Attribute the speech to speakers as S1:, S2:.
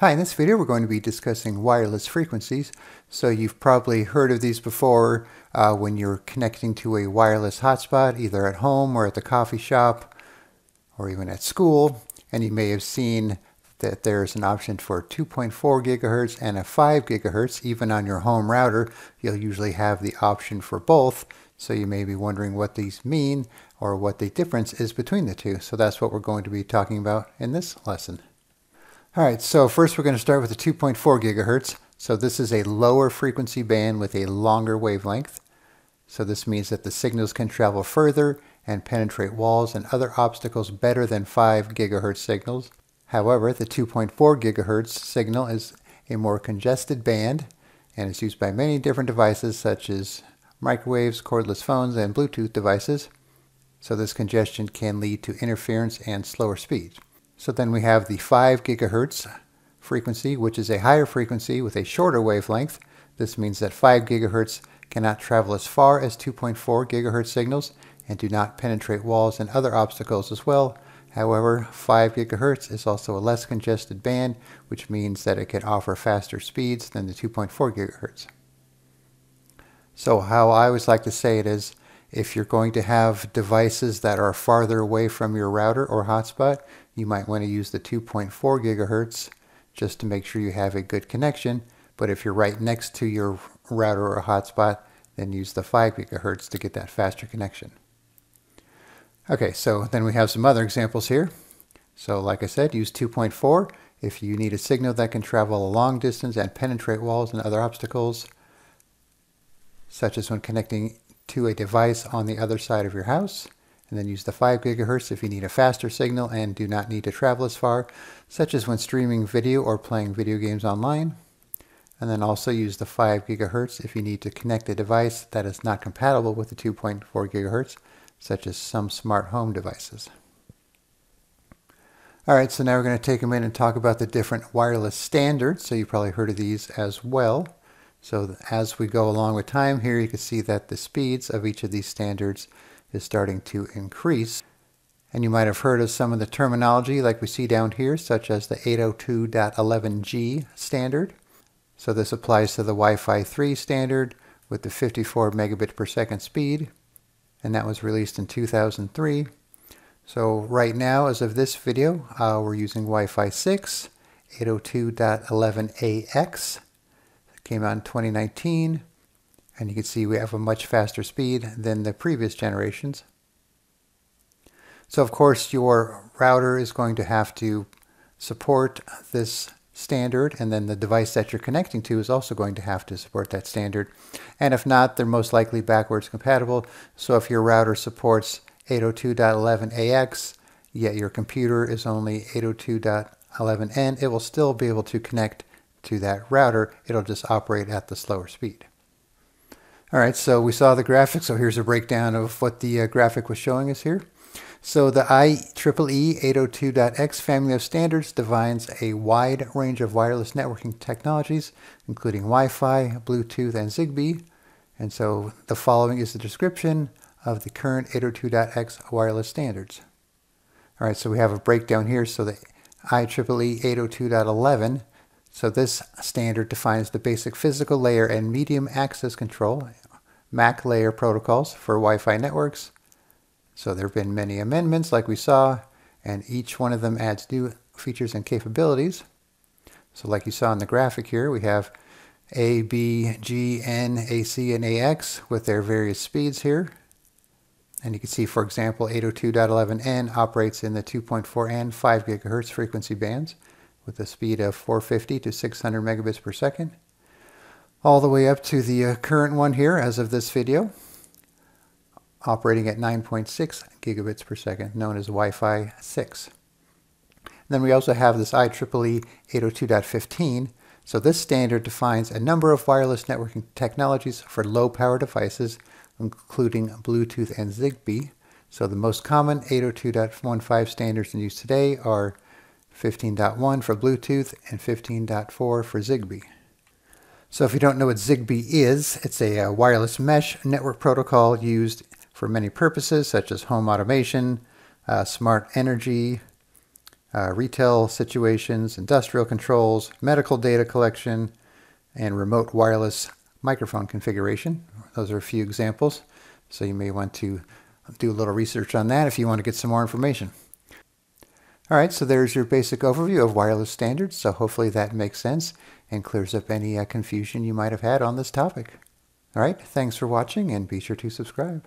S1: Hi, in this video we're going to be discussing wireless frequencies. So you've probably heard of these before uh, when you're connecting to a wireless hotspot either at home or at the coffee shop or even at school. And you may have seen that there's an option for 2.4 gigahertz and a 5 gigahertz. Even on your home router, you'll usually have the option for both. So you may be wondering what these mean or what the difference is between the two. So that's what we're going to be talking about in this lesson. All right, so first we're going to start with the 2.4 gigahertz. So this is a lower frequency band with a longer wavelength. So this means that the signals can travel further and penetrate walls and other obstacles better than 5 gigahertz signals. However, the 2.4 gigahertz signal is a more congested band and is used by many different devices such as microwaves, cordless phones, and Bluetooth devices. So this congestion can lead to interference and slower speeds. So then we have the 5 gigahertz frequency, which is a higher frequency with a shorter wavelength. This means that 5 gigahertz cannot travel as far as 2.4 gigahertz signals and do not penetrate walls and other obstacles as well. However, 5 gigahertz is also a less congested band, which means that it can offer faster speeds than the 2.4 gigahertz. So how I always like to say it is, if you're going to have devices that are farther away from your router or hotspot, you might want to use the 2.4 gigahertz just to make sure you have a good connection. But if you're right next to your router or hotspot, then use the 5 gigahertz to get that faster connection. Okay, so then we have some other examples here. So like I said, use 2.4 if you need a signal that can travel a long distance and penetrate walls and other obstacles, such as when connecting to a device on the other side of your house and then use the 5 gigahertz if you need a faster signal and do not need to travel as far, such as when streaming video or playing video games online. And then also use the 5 gigahertz if you need to connect a device that is not compatible with the 2.4 gigahertz, such as some smart home devices. Alright, so now we're going to take a minute and talk about the different wireless standards. So you've probably heard of these as well. So as we go along with time here, you can see that the speeds of each of these standards is starting to increase. And you might have heard of some of the terminology like we see down here, such as the 802.11g standard. So this applies to the Wi-Fi 3 standard with the 54 megabit per second speed, and that was released in 2003. So right now, as of this video, uh, we're using Wi-Fi 6, 802.11ax. Came out in 2019. And you can see we have a much faster speed than the previous generations. So of course your router is going to have to support this standard and then the device that you're connecting to is also going to have to support that standard. And if not, they're most likely backwards compatible. So if your router supports 802.11ax, yet your computer is only 802.11n, it will still be able to connect to that router. It'll just operate at the slower speed. All right, so we saw the graphic. So here's a breakdown of what the uh, graphic was showing us here. So the IEEE 802.x family of standards defines a wide range of wireless networking technologies, including Wi-Fi, Bluetooth, and Zigbee. And so the following is the description of the current 802.x wireless standards. All right, so we have a breakdown here. So the IEEE 802.11 so this standard defines the basic physical layer and medium access control, MAC layer protocols for Wi-Fi networks. So there have been many amendments like we saw, and each one of them adds new features and capabilities. So like you saw in the graphic here, we have A, B, G, N, AC, and AX with their various speeds here. And you can see, for example, 802.11n operates in the 2.4 and 5 gigahertz frequency bands with a speed of 450 to 600 megabits per second, all the way up to the uh, current one here as of this video, operating at 9.6 gigabits per second, known as Wi-Fi 6. And then we also have this IEEE 802.15. So this standard defines a number of wireless networking technologies for low power devices, including Bluetooth and Zigbee. So the most common 802.15 standards in use today are 15.1 for Bluetooth, and 15.4 for Zigbee. So if you don't know what Zigbee is, it's a, uh, wireless mesh network protocol used for many purposes, such as home automation, uh, smart energy, uh, retail situations, industrial controls, medical data collection, and remote wireless microphone configuration. Those are a few examples. So you may want to do a little research on that if you want to get some more information. All right, so there's your basic overview of wireless standards. So hopefully that makes sense and clears up any uh, confusion you might have had on this topic. All right, thanks for watching and be sure to subscribe.